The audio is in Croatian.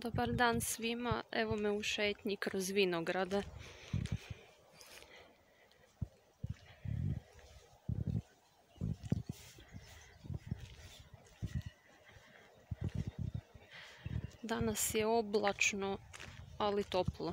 Dobar dan svima, evo me u šetnji kroz vinograde. Danas je oblačno, ali toplo.